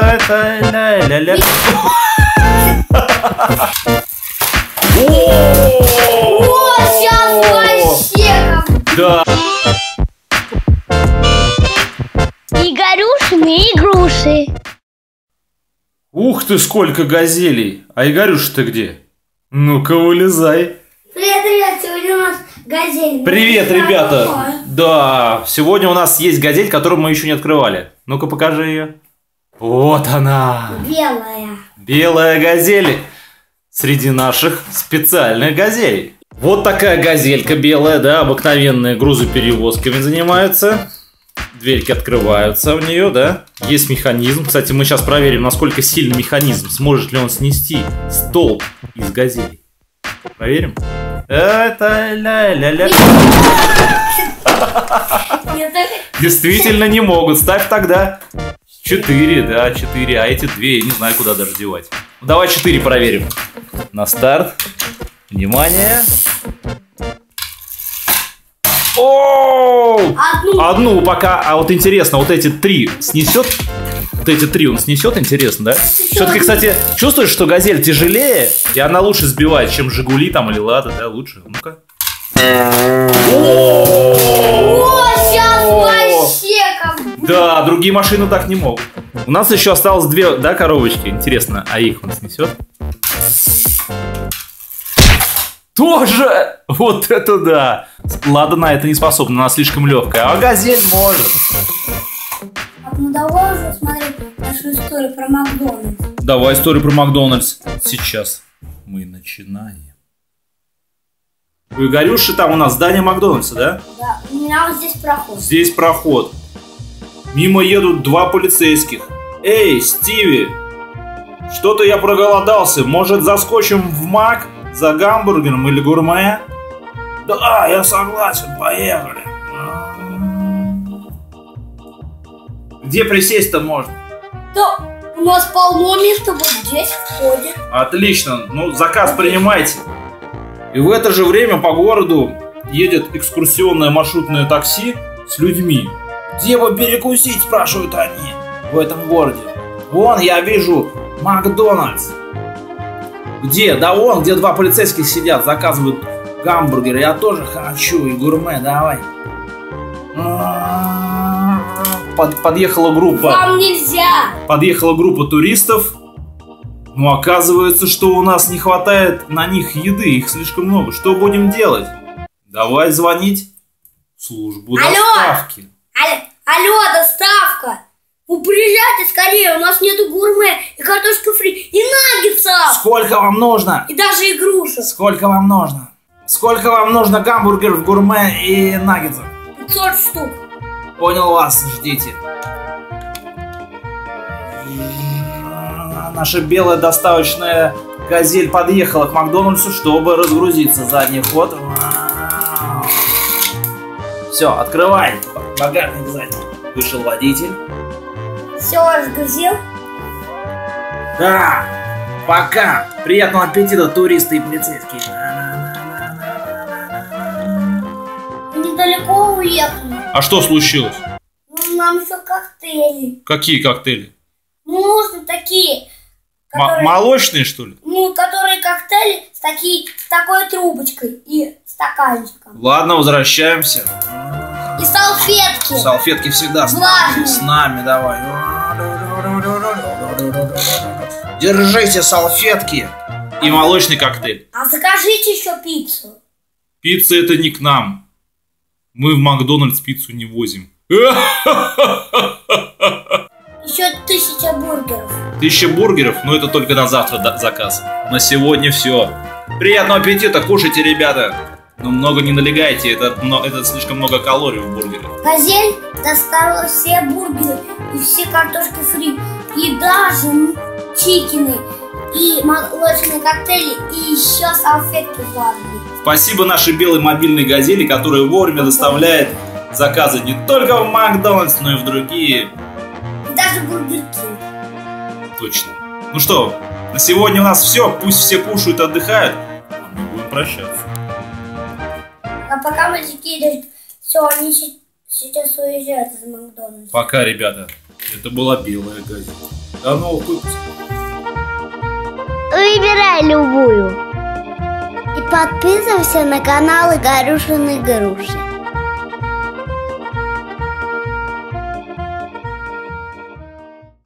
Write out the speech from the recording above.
Это ля-ля-ля. О, сейчас вообще Да. Игорюшины игруши. Ух ты, сколько газелей. А Игорюш ты где? Ну-ка, вылезай. Привет, привет, сегодня у нас газель. Привет, ребята. Да, сегодня у нас есть газель, которую мы еще не открывали. Ну-ка, покажи ее. Вот она. Белая. Белая газель среди наших специальных газелей. Вот такая газелька белая, да, обыкновенные грузоперевозками занимается. Дверьки открываются в нее, да. Есть механизм. Кстати, мы сейчас проверим, насколько сильный механизм. Сможет ли он снести столб из газелей. Проверим. Это ля-ля-ля. Действительно не могут. Ставь тогда 4, да, 4. А эти две я не знаю, куда даже девать. Ну, давай 4 проверим. На старт. Внимание. О! Одну. Одну пока. А вот интересно, вот эти три снесет? Вот эти три он снесет, интересно, да? Все-таки, кстати, чувствуешь, что газель тяжелее, и она лучше сбивает, чем Жигули там или Лада, да, лучше. Ну-ка. О, сейчас вообще как Да, другие машины так не могут. У нас еще осталось две, да, коробочки. Интересно, а их он снесет? Тоже! Вот это да! Лада на это не способна, она слишком легкая. А газель может. Ну давай уже смотреть нашу историю про Макдональдс. Давай историю про Макдональдс. Сейчас мы начинаем. У Игорюши там у нас здание Макдональдса, да? Да, у меня вот здесь проход. Здесь проход. Мимо едут два полицейских. Эй, Стиви! Что-то я проголодался. Может, заскочим в Мак за гамбургером или гурме? Да, я согласен, поехали. Где присесть-то можно? Да, у нас полно места вот здесь, в входе. Отлично, ну заказ принимайте. И в это же время по городу едет экскурсионное маршрутное такси с людьми. Где бы перекусить, спрашивают они в этом городе. Вон я вижу Макдональдс. Где? Да вон, где два полицейских сидят, заказывают гамбургер. Я тоже хочу и гурме, давай. Под- подъехала группа Вам нельзя. подъехала группа туристов. Но оказывается, что у нас не хватает на них еды, их слишком много. Что будем делать? Давай звонить в службу Алло! доставки. Алло, доставка. Вы приезжайте скорее, у нас нету гурме и картошка фри, и наггетсов, Сколько вам нужно? и даже игрушек. Сколько вам нужно? Сколько вам нужно гамбургеров, гурме и наггетсов? 500 штук. Понял вас, ждите. Наша белая доставочная газель подъехала к Макдональдсу, чтобы разгрузиться. Задний ход. Все, открывай. Багажник сзади. Вышел водитель. Все, разгрузил? Да, пока. Приятного аппетита, туристы и полицейские. Недалеко уехали. А что случилось? Ну, нам еще коктейли. Какие коктейли? Ну, нужны такие, М- которые, молочные, что ли? ну, которые коктейли с, такие, с такой трубочкой и стаканчиком. Ладно, возвращаемся. И салфетки. Салфетки всегда с нами. С нами давай. Держите салфетки и молочный коктейль. А закажите еще пиццу. Пицца это не к нам. Мы в Макдональдс пиццу не возим. Еще тысяча бургеров. Тысяча бургеров, но это только на завтра заказ. На сегодня все. Приятного аппетита, кушайте, ребята. Но много не налегайте, это, это слишком много калорий в бургере. Газель доставила все бургеры и все картошки фри. И даже чикины. И молочные коктейли. И еще салфетки влажные. Спасибо нашей белой мобильной газели, которая вовремя доставляет заказы не только в Макдональдс, но и в другие. Даже бургер Кинг. Точно. Ну что, на сегодня у нас все. Пусть все кушают, отдыхают. А мы будем прощаться. Пока мальчики идут, все, они сейчас уезжают из Макдональдса. Пока, ребята. Это была белая газета. До новых выпусков. Выбирай любую. И подписывайся на канал Игорюшины Игруши.